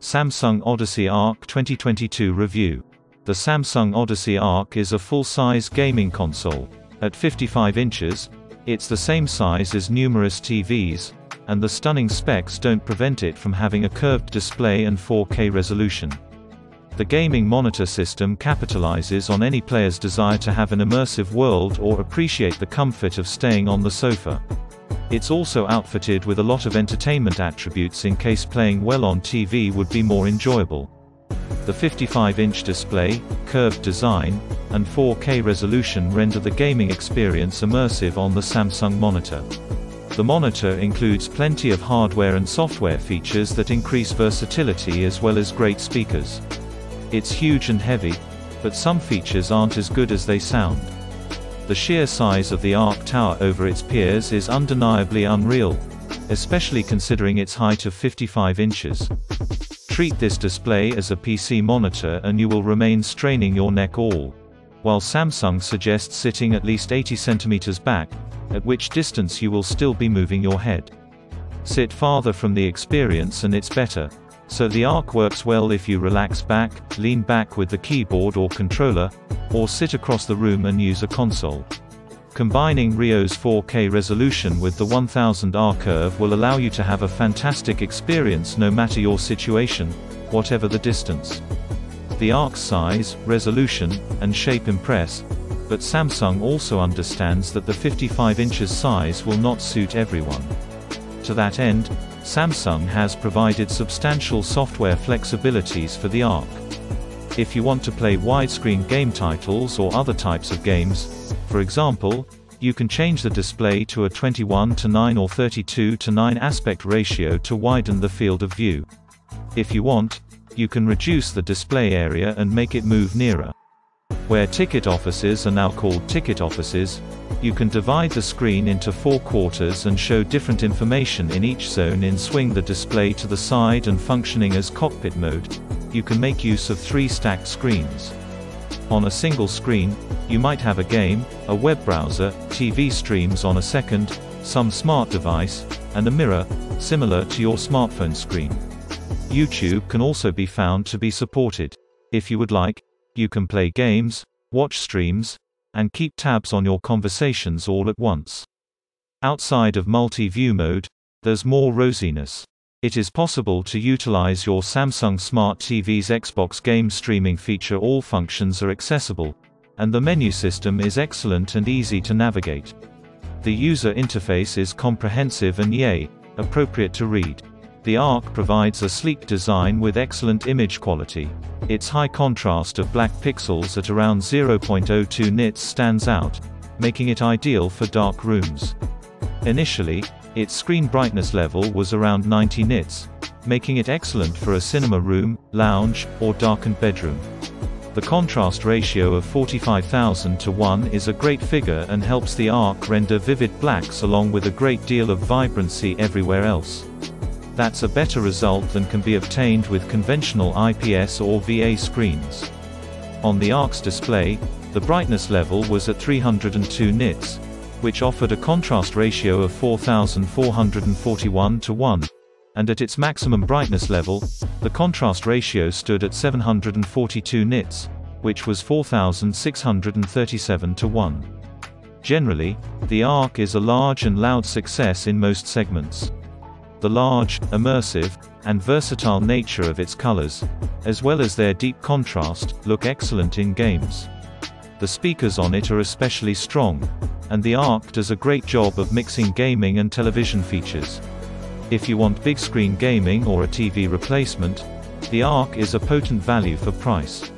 Samsung Odyssey Ark 2022 Review. The Samsung Odyssey Ark is a full-size gaming console. At 55 inches, it's the same size as numerous TVs, and the stunning specs don't prevent it from having a curved display and 4K resolution. The gaming monitor system capitalizes on any player's desire to have an immersive world or appreciate the comfort of staying on the sofa. It's also outfitted with a lot of entertainment attributes in case playing well on TV would be more enjoyable. The 55-inch display, curved design, and 4K resolution render the gaming experience immersive on the Samsung monitor. The monitor includes plenty of hardware and software features that increase versatility as well as great speakers. It's huge and heavy, but some features aren't as good as they sound. The sheer size of the Ark Tower over its peers is undeniably unreal, especially considering its height of 55 inches. Treat this display as a PC monitor and you will remain straining your neck all. While Samsung suggests sitting at least 80 centimeters back, at which distance you will still be moving your head. Sit farther from the experience and it's better. So the Ark works well if you relax back, lean back with the keyboard or controller, or sit across the room and use a console. Combining Rio's 4K resolution with the 1000R curve will allow you to have a fantastic experience no matter your situation, whatever the distance. The Ark's size, resolution, and shape impress, but Samsung also understands that the 55 inches size will not suit everyone. To that end, Samsung has provided substantial software flexibilities for the Ark. If you want to play widescreen game titles or other types of games, for example, you can change the display to a 21 to 9 or 32 to 9 aspect ratio to widen the field of view. If you want, you can reduce the display area and make it move nearer. Where ticket offices are now called ticket offices, you can divide the screen into four quarters and show different information in each zone in swing the display to the side and functioning as cockpit mode. You can make use of three stacked screens. On a single screen, you might have a game, a web browser, TV streams on a second, some smart device, and a mirror, similar to your smartphone screen. YouTube can also be found to be supported. If you would like, you can play games, watch streams, and keep tabs on your conversations all at once. Outside of multi-view mode, there's more rosiness. It is possible to utilize your Samsung Smart TV's Xbox game streaming feature all functions are accessible, and the menu system is excellent and easy to navigate. The user interface is comprehensive and yay, appropriate to read. The Ark provides a sleek design with excellent image quality. Its high contrast of black pixels at around 0.02 nits stands out, making it ideal for dark rooms. Initially, its screen brightness level was around 90 nits, making it excellent for a cinema room, lounge, or darkened bedroom. The contrast ratio of 45,000 to 1 is a great figure and helps the Ark render vivid blacks along with a great deal of vibrancy everywhere else. That's a better result than can be obtained with conventional IPS or VA screens. On the Ark's display, the brightness level was at 302 nits, which offered a contrast ratio of 4441 to 1, and at its maximum brightness level, the contrast ratio stood at 742 nits, which was 4637 to 1. Generally, the Ark is a large and loud success in most segments. The large, immersive, and versatile nature of its colors, as well as their deep contrast, look excellent in games. The speakers on it are especially strong, and the Ark does a great job of mixing gaming and television features. If you want big screen gaming or a TV replacement, the Ark is a potent value for price.